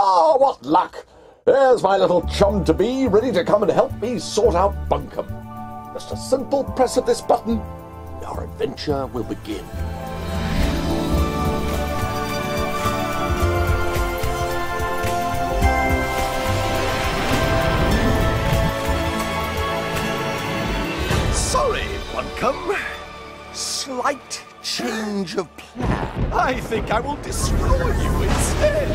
Ah, what luck! There's my little chum to be, ready to come and help me sort out Bunkum. Just a simple press of this button, our adventure will begin. Sorry, Bunkum. Slight change of plan. I think I will destroy you instead.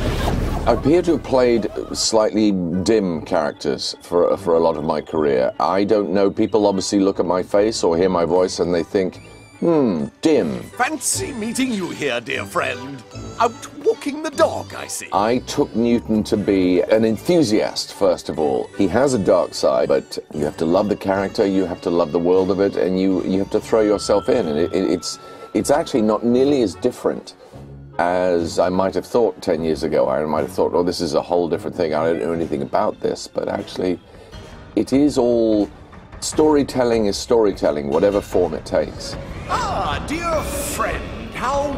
I appear to have played slightly dim characters for for a lot of my career. I don't know. People obviously look at my face or hear my voice and they think, "Hmm, dim." Fancy meeting you here, dear friend. Out walking the dog, I see. I took Newton to be an enthusiast first of all. He has a dark side, but you have to love the character, you have to love the world of it, and you you have to throw yourself in. And it, it, it's it's actually not nearly as different as I might have thought 10 years ago. I might have thought, oh, this is a whole different thing. I don't know anything about this. But actually, it is all storytelling is storytelling, whatever form it takes. Ah, dear friend, how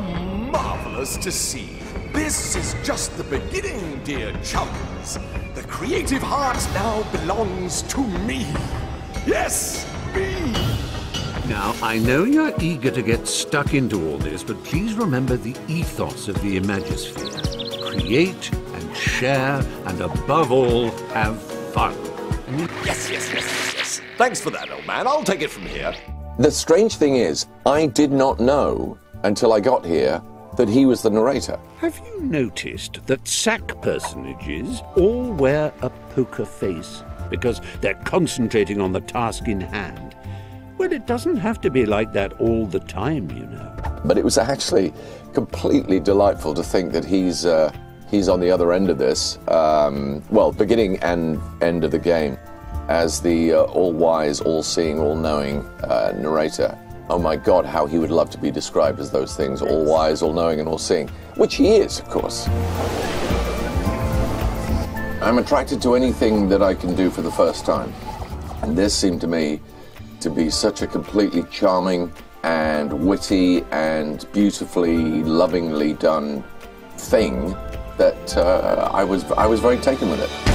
marvelous to see. This is just the beginning, dear chums. The creative heart now belongs to me. Yes. Now, I know you're eager to get stuck into all this, but please remember the ethos of the Imagisphere. Create and share, and above all, have fun. Yes, yes, yes, yes, yes. Thanks for that, old man. I'll take it from here. The strange thing is, I did not know until I got here that he was the narrator. Have you noticed that sack personages all wear a poker face because they're concentrating on the task in hand? It doesn't have to be like that all the time, you know. But it was actually completely delightful to think that he's uh, he's on the other end of this. Um, well, beginning and end of the game, as the uh, all-wise, all-seeing, all-knowing uh, narrator. Oh my God, how he would love to be described as those things: all-wise, all-knowing, and all-seeing, which he is, of course. I'm attracted to anything that I can do for the first time, and this seemed to me to be such a completely charming and witty and beautifully, lovingly done thing that uh, I was I was very taken with it.